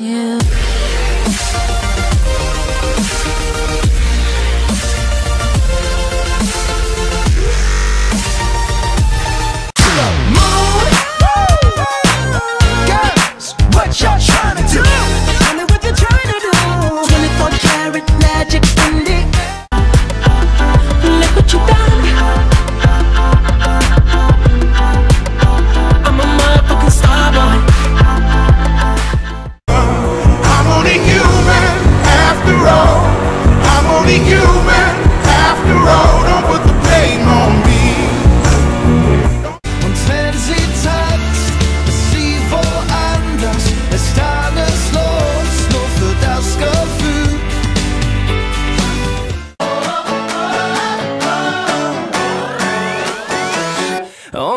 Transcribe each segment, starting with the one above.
you.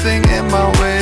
something in my way.